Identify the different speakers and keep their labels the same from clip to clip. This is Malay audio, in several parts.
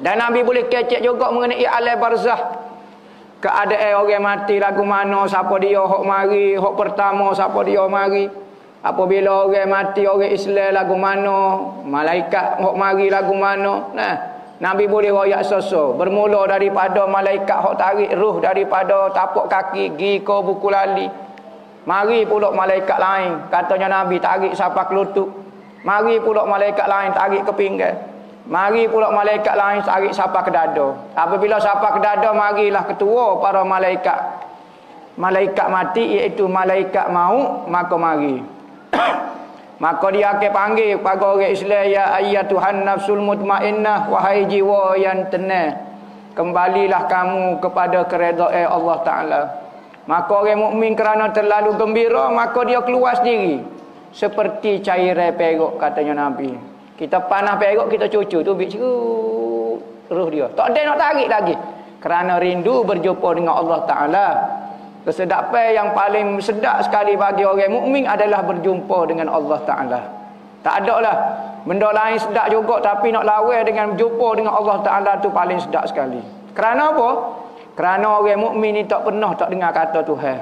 Speaker 1: Dan Nabi boleh kecek juga mengenai alai barzah. Keadaan orang mati lagu mana, siapa dia hok mari, hok pertama siapa dia mari. Apabila orang mati orang Islam lagu mana, malaikat hok mari lagu mana. Nah, Nabi boleh royak soso. Bermula daripada malaikat hok tarik ruh daripada tapak kaki gi ke buku lali. Mari pula malaikat lain, katanya Nabi tarik sampai kelutuk. Mari pula malaikat lain tarik ke pinggang. Mari pula malaikat lain tarik siapa ke dada. Apabila siapa ke dada, marilah ketua para malaikat. Malaikat mati iaitu malaikat maut, maka mari. maka dia akan panggil pada orang Islam ya ayyatuhan nafsul mutmainnah wahai jiwa yang tenang. Kembalilah kamu kepada keredaan Allah Taala. Maka orang mukmin kerana terlalu gembira, maka dia keluar sendiri. Seperti cairan perut katanya Nabi. Kita panah perut kita cucu tu cerut roh dia. Tak ada nak tarik lagi. Kerana rindu berjumpa dengan Allah Taala. Kesedapan yang paling sedap sekali bagi orang mukmin adalah berjumpa dengan Allah Taala. Tak ada lah benda lain sedap juga tapi nak lawan dengan berjumpa dengan Allah Taala tu paling sedap sekali. Kerana apa? Kerana orang mukmin ni tak pernah tak dengar kata Tuhan.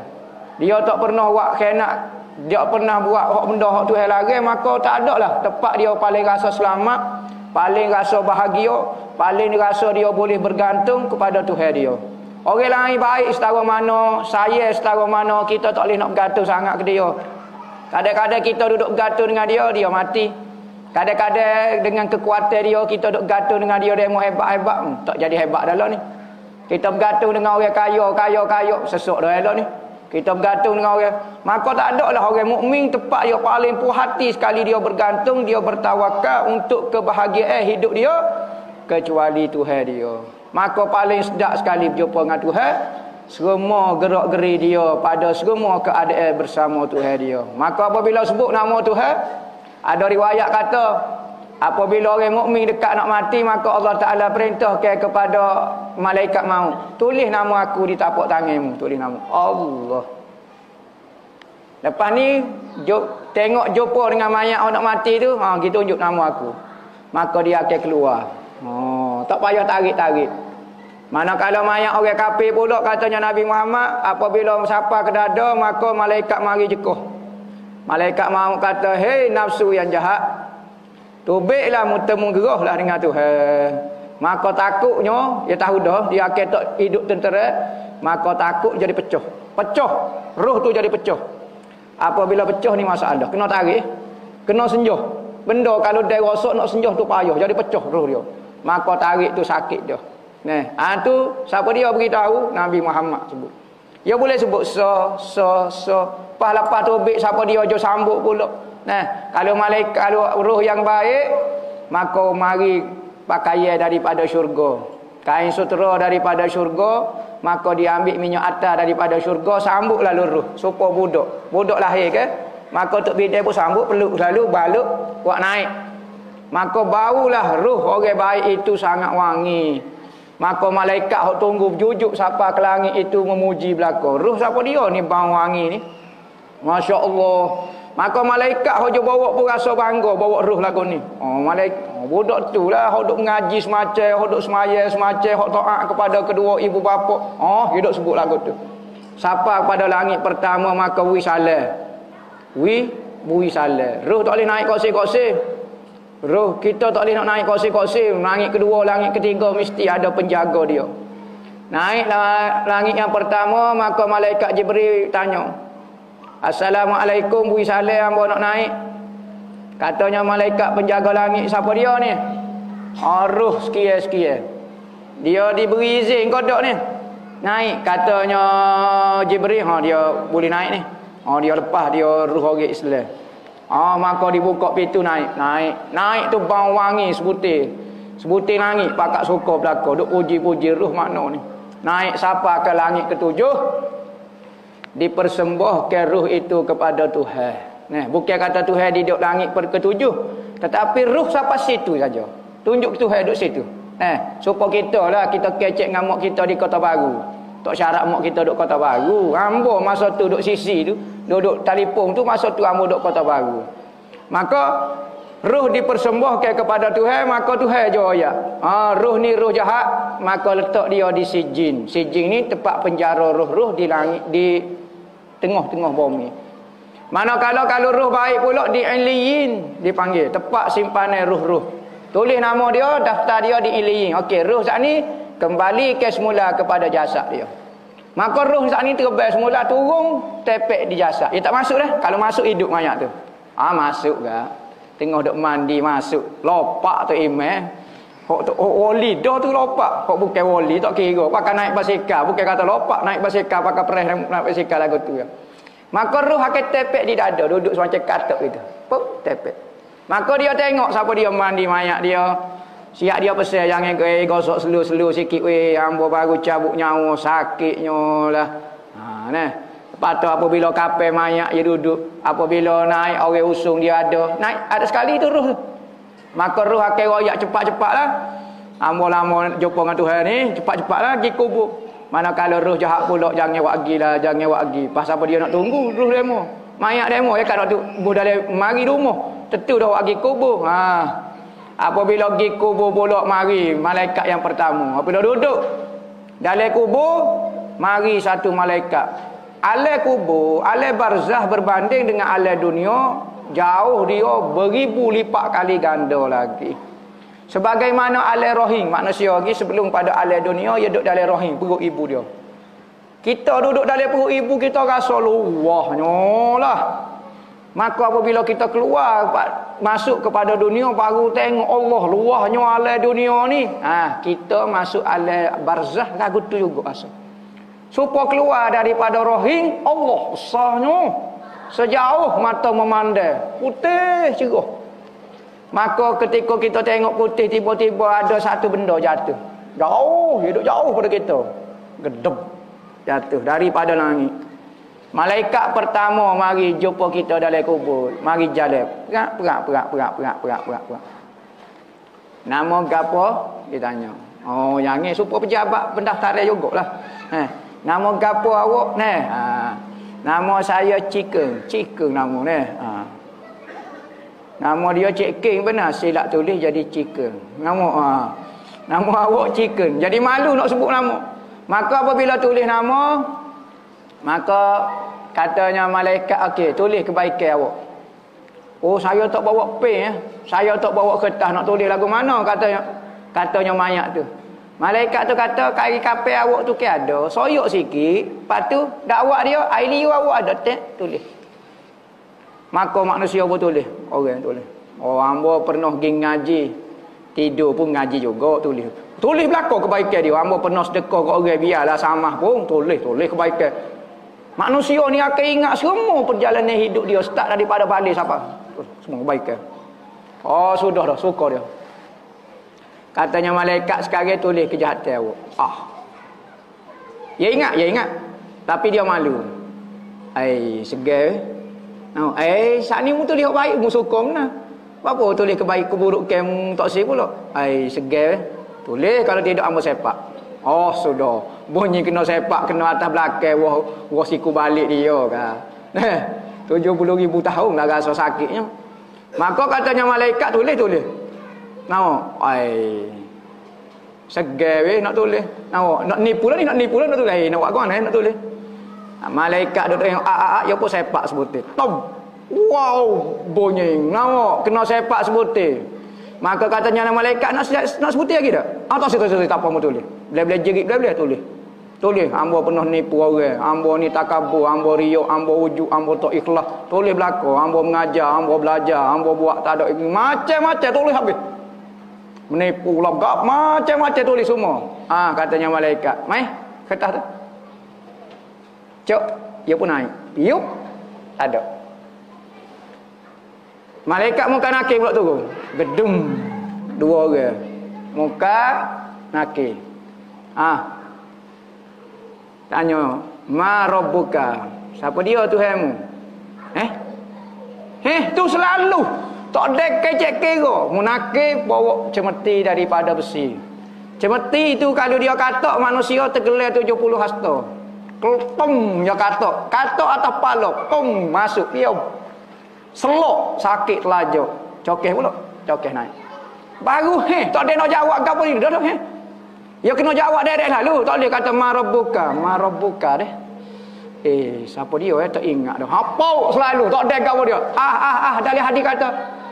Speaker 1: Dia tak pernah buat khianat dia pernah buat hak benda hak Tuhan larang maka tak ada lah. Tempat dia paling rasa selamat paling rasa bahagia paling rasa dia boleh bergantung kepada Tuhan dia. Orang lain baik setara mana saya setara mana kita tak boleh nak bergantung sangat ke dia. Kadang-kadang kita duduk bergantung dengan dia dia mati. Kadang-kadang dengan kekuatan dia kita duduk bergantung dengan dia dia mau hebat-hebat. Hmm, tak jadi hebat dalam ni. Kita bergantung dengan orang kaya kaya kaya sesuk dah elok ni kita bergantung dengan orang. Maka tak ada lah orang mukmin tepat dia paling puas hati sekali dia bergantung, dia bertawakal untuk kebahagiaan hidup dia kecuali Tuhan dia. Maka paling sedap sekali berjumpa dengan Tuhan. Semua gerak geri dia pada semua keadaan bersama Tuhan dia. Maka apabila sebut nama Tuhan, ada riwayat kata Apabila orang mukmin dekat nak mati maka Allah Taala perintahkan kepada malaikat maut, tulis nama aku di tapak tanganmu, tulis nama Allah. Lepas ni jok, tengok jumpa dengan mayat orang nak mati tu, ha kita tunjuk nama aku. Maka dia akan keluar. Oh, tak payah tarik-tarik. Mana kalau mayat orang kafir pula katanya Nabi Muhammad apabila siapa ke dada maka malaikat mari jekuh. Malaikat maut kata, "Hei nafsu yang jahat, Tubiklah mutemu gerah lah dengan Tuhan. Maka takutnya, dia tahu dah, dia akan tak hidup tentera. Maka takut jadi pecah. Pecah. Roh tu jadi pecah. Apabila pecah ni masalah. Kena tarik. Kena senjuh. Benda kalau dia rosak nak senjuh tu payah. Jadi pecah roh dia. Maka tarik tu sakit dia. Nah, ha, tu siapa dia beritahu? Nabi Muhammad sebut. Dia boleh sebut so, so, so. Pas lepas tu siapa dia aja sambut pula. Nah, kalau malaikat kalau roh yang baik, maka mari pakaian daripada syurga. Kain sutera daripada syurga, maka dia ambil minyak atar daripada syurga, sambut lalu roh. Supaya budak. Budak lahir ke? Maka tok bidai pun sambut peluk lalu balik buat naik. Maka baulah roh orang baik itu sangat wangi. Maka malaikat hok tunggu jujuk siapa ke langit itu memuji belaka. Roh siapa dia ni bau wangi ni? Masya-Allah. Maka malaikat hojo bawa pun rasa bangga bawa roh lagu ni. Oh malaikat oh, budak tu lah hok duk mengaji semacam, hok duk semaya semacam, hok taat kepada kedua ibu bapa. Oh hidup sebut lagu tu. Siapa kepada langit pertama maka wi salah. Wi bui salah. Roh tak boleh naik kursi-kursi. Roh kita tak boleh nak naik kursi-kursi. Langit kedua, langit ketiga mesti ada penjaga dia. Naiklah langit yang pertama maka malaikat Jibril tanya, Assalamualaikum Bui Saleh hamba nak naik. Katanya malaikat penjaga langit siapa dia ni? Aruh sekia-sekia. Dia diberi izin kodok ni. Naik katanya Jibril ha dia boleh naik ni. Ha dia lepas dia ruh orang Islam. Ha maka dibuka pintu naik. Naik. Naik tu bau wangi sebutir. Sebutir langit pakak suka belaka. Duk puji-puji ruh makna ni. Naik siapa ke langit ketujuh? Dipersembahkan ruh itu kepada Tuhan. Nah, bukan kata Tuhan di duduk langit ketujuh, tetapi ruh siapa situ saja. Tunjuk Tuhan duduk situ. Nah, supaya kita lah kita kecek dengan mak kita di Kota Baru. Tak syarat mak kita duduk Kota Baru. Hamba masa tu duduk sisi tu, duduk telefon tu masa tu hamba duduk Kota Baru. Maka Ruh dipersembahkan kepada Tuhan maka Tuhan je royak. Ha, ruh ni ruh jahat maka letak dia di sijin. Sijin ni tempat penjara ruh-ruh di langit di tengah-tengah bumi. Mana kalau ruh baik pula di Iliyin dipanggil tempat simpanan ruh-ruh. Tulis nama dia, daftar dia di Iliyin. Okey, ruh saat ni kembali ke semula kepada jasad dia. Maka ruh saat ni terbang semula turun tepek di jasad. Dia tak masuk dah. Kalau masuk hidup mayat tu. Ah ha, masuk ke? Tengah duk mandi masuk. Lopak tu imam. Hok tu oh, wali dah tu lopak. Hok bukan wali tak kira. Pakai naik basikal. Bukan kata lopak naik basikal pakai perih naik basikal lagu tu ya. Maka ruh akan tepek di dada. Duduk semacam katuk gitu. Pup, tepek. Maka dia tengok siapa dia mandi mayat dia. Siap dia pesan jangan ke gosok selu-selu sikit weh. Ambo baru cabut nyawa sakitnya lah. Ha, nah. Tu apabila kapal mayat dia duduk. Apabila naik orang usung dia ada. Naik ada sekali tu ruh tu. Maka ruh akan royak cepat-cepat lah. Ambo lama jumpa dengan Tuhan ni. Cepat-cepat lah pergi kubur. Mana kalau ruh jahat pula jangan buat lagi lah. Jangan buat lagi. Pasal apa dia nak tunggu ruh demo. Mayat demo ya kan tu dalam mari rumah. Tentu dah buat lagi kubur. Ha. Apabila pergi kubur pula mari malaikat yang pertama. Apabila duduk dalam kubur mari satu malaikat Alam kubur, alam barzah berbanding dengan alam dunia, jauh dia beribu lipat kali ganda lagi. Sebagaimana alam rohing manusia lagi sebelum pada alam dunia, ia duduk dalam rohing, perut ibu dia. Kita duduk dalam perut ibu, kita rasa luahnya lah. Maka apabila kita keluar masuk kepada dunia baru tengok Allah luahnya alam dunia ni. Ha, kita masuk alam barzah lagu tu juga asal supaya keluar daripada rohing Allah besarnya sejauh mata memandang putih ceruh maka ketika kita tengok putih tiba-tiba ada satu benda jatuh. Jauh hidup jauh pada kita. Gedeb jatuh daripada langit. Malaikat pertama mari jumpa kita dalam kubur. Mari jalan perak perak perak perak perak perak perak perak. Nama gapo? Dia tanya oh yang ni super pejabat pendaftaran jugaklah eh nama gapo awak? Ni ha ah. Nama saya Chicken. Chicken nama ni. Ha. Nama dia Cik King benar silap tulis jadi Chicken. Nama ha. Nama awak Chicken. Jadi malu nak sebut nama. Maka apabila tulis nama maka katanya malaikat okey tulis kebaikan awak. Oh saya tak bawa pen ya. Saya tak bawa kertas nak tulis lagu mana katanya. Katanya mayat tu. Malaikat tu kata kaki kapal awak tu ke ada. Soyok sikit. Lepas tu dakwah dia. Air liu awak ada. Tek tulis. Maka manusia pun tulis. Orang tulis. Oh hamba pernah pergi ngaji. Tidur pun ngaji juga tulis. Tulis belakang kebaikan dia. Hamba pernah sedekah ke orang biarlah sama pun. Tulis. Tulis kebaikan. Manusia ni akan ingat semua perjalanan hidup dia. Start daripada balik siapa. Semua kebaikan. Oh sudah dah. Suka dia. Katanya malaikat sekarang tulis kejahatan awak. Ah. Ya ingat, ya ingat. Tapi dia malu. Ai, segar. Oh, eh, saat ni mu tulis baik, mu sokong nah. Apa tulis kebaik keburukan tak sih pula? Ai, segar. Tulis kalau tidak ambo sepak. Oh, sudah. Bunyi kena sepak, kena atas belakang, wah, wah siku balik dia kan. Eh, 70 ribu tahun dah rasa sakitnya. Maka katanya malaikat tulis, Nawa, ai. Segar nak tulis. Nawa, nak nipu lah ni nak nipu lah nak tulis. Nak buat kau nak tulis. Malaikat duduk tengok a a a ya pun sepak sebutir. Tom. Wow, bunyi. Nawa, kena sepak sebutir. Maka katanya nama malaikat nak nak sebutir lagi tak? Ah tak tak tak apa mau tulis. Boleh-boleh jerit boleh-boleh tulis. Tulis hamba pernah nipu orang. Hamba ni takabur, hamba riak, hamba wujud, hamba tak ikhlas. Tulis belaka, hamba mengajar, hamba belajar, hamba buat tak ada macam-macam tulis habis menipu logak macam-macam tulis semua. Ah ha, katanya malaikat. Mai kertas tu. Cok dia pun naik. Yuk ada. Malaikat muka nakik pula turun gedum dua orang. Muka nakik ah tanya ma rabbuka? Siapa dia tuhanmu? Eh? Eh tu selalu tak ada kecek kira. Munakib bawa cemeti daripada besi. Cemeti itu kalau dia katok manusia tergelar 70 hasta. Kelpeng dia katok. Katok atas palok. Pung masuk. Dia selok sakit laju. Cokeh pula. Cokeh naik. Baru heh, tak ada nak jawab apa ni. Dah dah heh. Ya kena jawab direct lalu. Tak boleh kata marabuka, marabuka deh. Eh, siapa dia eh tak ingat dah. Apa selalu tak ada kau dia. Ah ah ah dari hadis kata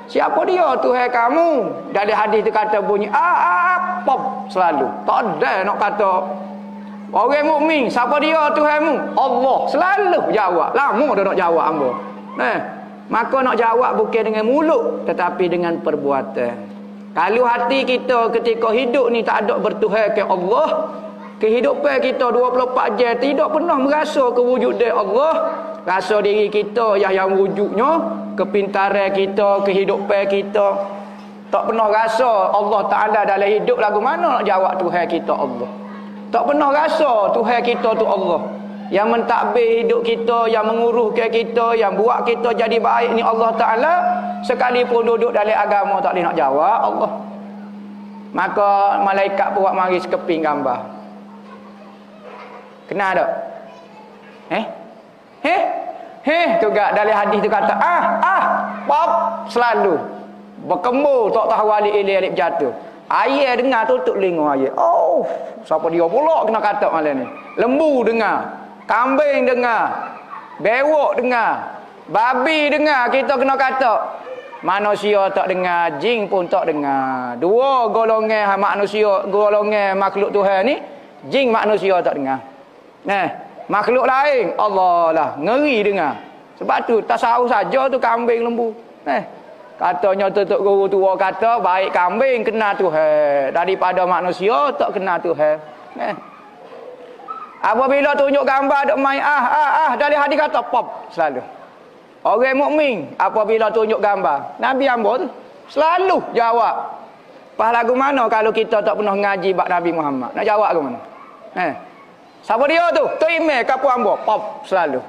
Speaker 1: Siapa dia Tuhan kamu? Dari hadis tu kata bunyi ah ah, ah pop selalu. Tak ada nak kata Orang mukmin, siapa dia Tuhanmu? Allah. Selalu jawab. Lama dah nak jawab hamba. Eh, maka nak jawab bukan dengan mulut tetapi dengan perbuatan. Kalau hati kita ketika hidup ni tak ada bertuhan ke Allah, kehidupan kita 24 jam tidak pernah merasa kewujudan Allah, rasa diri kita yang yang wujudnya, kepintaran kita, kehidupan kita tak pernah rasa Allah Taala dalam hidup lagu mana nak jawab Tuhan kita Allah. Tak pernah rasa Tuhan kita tu Allah. Yang mentadbir hidup kita, yang menguruskan kita, yang buat kita jadi baik ni Allah Ta'ala. Sekalipun duduk dalam agama tak boleh nak jawab Allah. Maka malaikat buat mari sekeping gambar. Kenal tak? Eh? Eh? Eh? Tu gak dalam hadis tu kata, ah, ah, pop, selalu. Berkembur, tak tahu alik ilik alik jatuh. Ayah dengar tutup lingu ayah. Oh, siapa dia pula kena kata malam ni. Lembu dengar. Kambing dengar. Bewok dengar. Babi dengar. Kita kena kata. Manusia tak dengar. Jin pun tak dengar. Dua golongan manusia. Golongan makhluk Tuhan ni. Jin manusia tak dengar. Nah, makhluk lain. Allah lah. Ngeri dengar. Sebab tu tasawuf saja tu kambing lembu. Nah. Katanya tutup guru tua kata baik kambing kena Tuhan daripada manusia tak kena Tuhan. Nah. Apabila tunjuk gambar dok main ah ah ah dari hadis kata pop selalu. Orang mukmin apabila tunjuk gambar, Nabi ambo tu selalu jawab. Pas lagu mana kalau kita tak pernah ngaji bab Nabi Muhammad? Nak jawab ke mana? Eh. Siapa dia tu? Tu email kapu ambo pop selalu.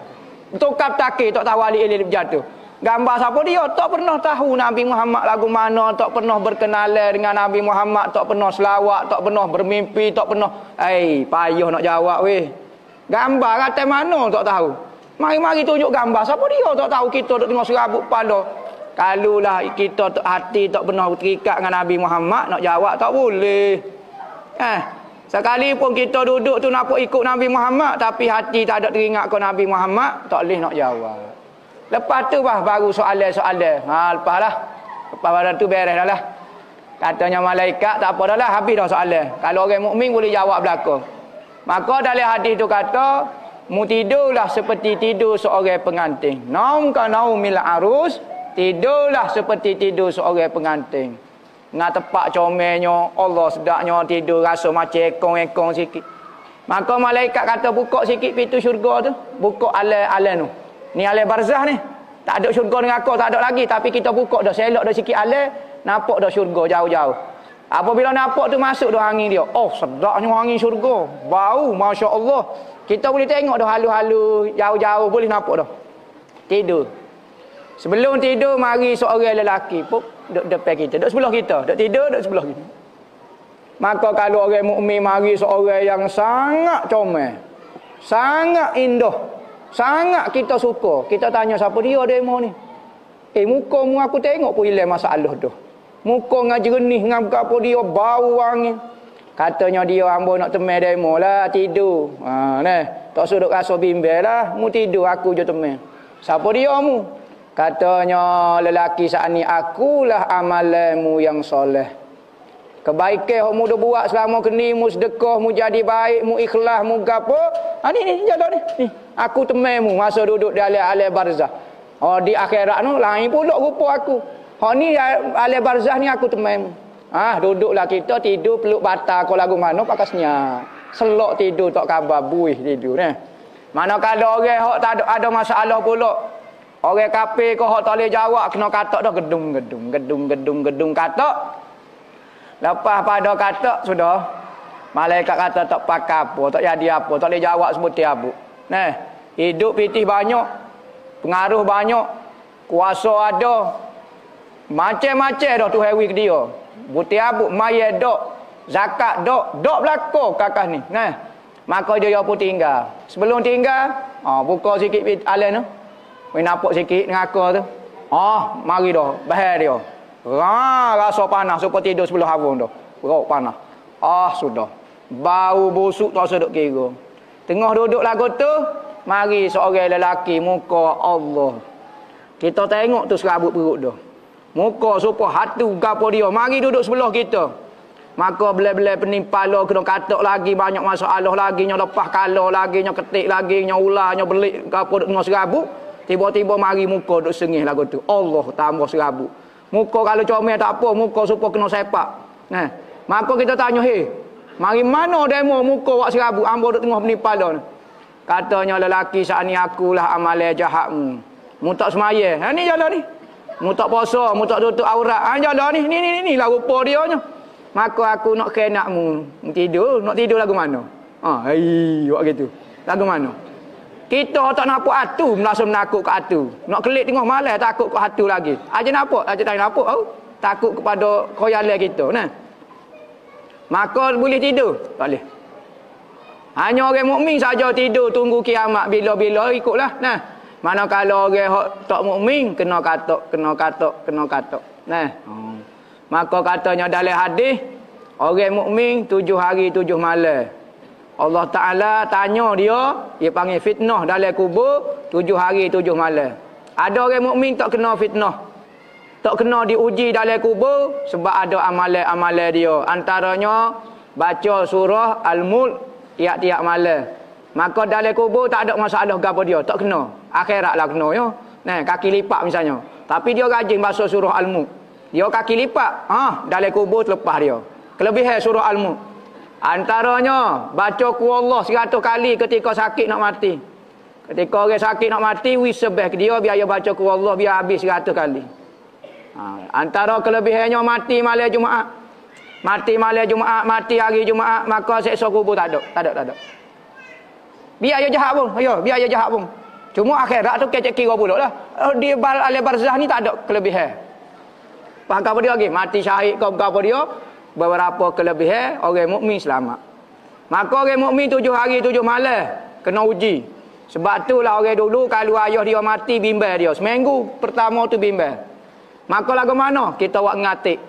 Speaker 1: Tukar takir tak tahu alik ilik jatuh. Gambar siapa dia? Tak pernah tahu Nabi Muhammad lagu mana, tak pernah berkenalan dengan Nabi Muhammad, tak pernah selawat, tak pernah bermimpi, tak pernah eh payah nak jawab weh. Gambar kata mana tak tahu. Mari-mari tunjuk gambar. Siapa dia tak tahu kita tak tengok serabut kepala. Kalulah kita hati tak pernah terikat dengan Nabi Muhammad nak jawab tak boleh. Eh, sekali pun kita duduk tu nak ikut Nabi Muhammad tapi hati tak ada teringat ke Nabi Muhammad, tak boleh nak jawab. Lepas tu bah baru soalan-soalan. Ha lepas lah. Lepas pada tu beres dah lah. Katanya malaikat tak apa dah lah habis dah soalan. Kalau orang mukmin boleh jawab belaka. Maka dalam hadis tu kata mu tidurlah seperti tidur seorang pengantin. Naum ka naumil arus tidurlah seperti tidur seorang pengantin. Nak tepak comelnya Allah sedaknya tidur rasa macam ekong-ekong sikit. Maka malaikat kata buka sikit pintu syurga tu, buka alam-alam tu. Ni alai barzah ni. Tak ada syurga dengan aku, tak ada lagi. Tapi kita buka dah selok dah sikit alai. Nampak dah syurga jauh-jauh. Apabila nampak tu masuk dah angin dia. Oh sedaknya angin syurga. Bau Masya Allah. Kita boleh tengok dah halu-halu jauh-jauh. Boleh nampak dah. Tidur. Sebelum tidur mari seorang lelaki. Duduk depan kita. Duduk sebelah kita. Duduk tidur, duduk sebelah kita. Maka kalau orang mukmin mari seorang yang sangat comel. Sangat indah. Sangat kita suka. Kita tanya siapa dia demo ni. Eh muka mu aku tengok pun hilang masalah tu. Muka dengan jernih dengan apa dia bau angin. Katanya dia hamba nak temen demo lah tidur. Ha nah, tak suruh rasa bimbel lah. Mu tidur aku je temen. Siapa dia mu? Katanya lelaki saat ni akulah amalanmu yang soleh. Kebaikan yang mu dah buat selama kini mu sedekah, mu jadi baik, mu ikhlas, mu gapo. Ha ni ni jalan ni. Ni. Aku tememu masa duduk di alam-alam barzah. Oh di akhirat tu lain pula rupa aku. Ha ni alam barzah ni aku tememu. Ah duduklah kita tidur peluk bata kau lagu mana pakai senyap. Selok tidur tak khabar buih tidur ni. Mana kalau orang hok tak ada, ada masalah pula. Orang kafir kau hok tak boleh jawab kena kata dah gedung gedung gedung gedung gedung kata. Lepas pada kata sudah malaikat kata tak pakai apa, tak jadi apa, tak boleh jawab sebuti abu. Nah, hidup pitih banyak, pengaruh banyak, kuasa ada. Macam-macam dah tu hewi ke dia. Buti abu maya dok, zakat dok, dok belako kakak ni. Nah, maka dia pun tinggal. Sebelum tinggal, ah buka sikit alen tu. Wei nampak sikit dengan aku tu. Ah, mari dah, bahar dia. Ha, rasa panas supaya tidur sebelah harun tu. Perut panas. Ah, sudah. Bau busuk tak seduk kira. Tengah duduk lagu tu, mari seorang lelaki muka Allah. Kita tengok tu serabut perut tu. Muka supaya hatu gapo dia. Mari duduk sebelah kita. Maka bela-bela penimpala kena katok lagi banyak masalah lagi nya lepas kala lagi nya ketik lagi nya ular nya belik gapo tengah serabut. Tiba-tiba mari muka duk sengih lagu tu. Allah tambah serabut. Muka kalau comel tak apa, muka supaya kena sepak. Nah, maka kita tanya, "Hei, mari mana demo muka wak serabut ambo duk tengah penimpala ni?" Katanya lelaki saat ni akulah amalan jahatmu. Mu tak semaya. Ha ni jalan ni. Mu tak puasa, mu tak tutup aurat. Ha jalan ni. Ni ni ni, ni lah rupa dia nya. Maka aku nak kenakmu. Mu tidur, nak tidur lagu mana? Ha, ai, buat gitu. Lagu mana? Kita tak nampak atu, langsung menakut ke atu. Nak kelik tengok malam takut ke atu lagi. Aja nampak, aja tak nampak tau. Takut kepada koyale kita, nah. Maka boleh tidur? Tak boleh. Hanya orang mukmin saja tidur tunggu kiamat bila-bila ikutlah. Nah. Manakala orang hok tak mukmin kena katok, kena katok, kena katok. Nah. Hmm. Maka katanya dalam hadis orang mukmin tujuh hari tujuh malam. Allah Ta'ala tanya dia, dia panggil fitnah dalam kubur, tujuh hari, tujuh malam. Ada orang mukmin tak kena fitnah. Tak kena diuji dalam kubur sebab ada amalan-amalan dia. Antaranya, baca surah Al-Mulk tiap-tiap malam. Maka dalam kubur tak ada masalah apa dia. Tak kena. Akhirat lah kena. Ya? Nah, kaki lipat misalnya. Tapi dia rajin baca surah Al-Mulk. Dia kaki lipat. Ha, dalam kubur terlepas dia. Kelebihan surah Al-Mulk. Antaranya baca ku Allah 100 kali ketika sakit nak mati. Ketika orang sakit nak mati, wi sebeh dia biar baca ku Allah biar habis 100 kali. Ha, antara kelebihannya mati malam Jumaat. Mati malam Jumaat, mati hari Jumaat, maka seksa kubur tak ada, tak ada, tak ada. Biar dia jahat pun, ayo, biar dia jahat pun. Cuma akhirat tu kecek kira pula lah. Oh, di bal alim barzah ni tak ada kelebihan. Faham apa dia lagi? Mati syahid kau apa dia? Beberapa kelebihan orang mukmin selamat. Maka orang mukmin tujuh hari tujuh malam kena uji. Sebab tu lah orang dulu kalau ayah dia mati bimbel dia. Seminggu pertama tu bimbel. Maka lagu mana? Kita buat ngatik.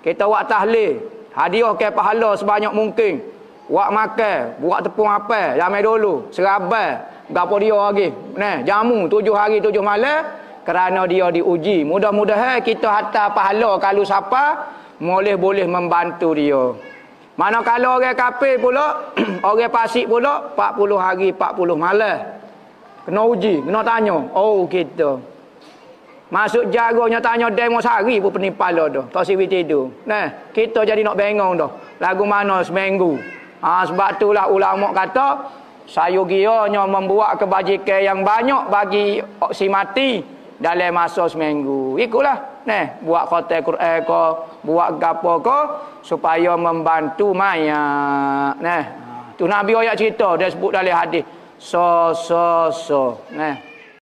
Speaker 1: Kita buat tahlil. Hadiah ke pahala sebanyak mungkin. Buat makan. Buat tepung apa. Jamai dulu. Serabai. Gapo dia lagi. Nah, jamu tujuh hari tujuh malam. Kerana dia diuji. Mudah-mudahan kita hantar pahala kalau siapa boleh-boleh membantu dia. Mana kalau orang kafir pula, orang pasik pula 40 hari 40 malam. Kena uji, kena tanya. Oh kita. Masuk jagonya tanya demo sehari pun penipal dah. Tak siwi tidur. Nah, kita jadi nak bengong dah. Lagu mana seminggu. Ha, sebab itulah ulama kata saya gianya membuat kebajikan yang banyak bagi si mati dalam masa seminggu. Ikutlah. Nah, buat khatam Quran ko, buat gapo ko supaya membantu mayat. Nah, tu Nabi ayat cerita dia sebut dalam hadis. So so so. Nah.